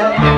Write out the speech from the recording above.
Yeah.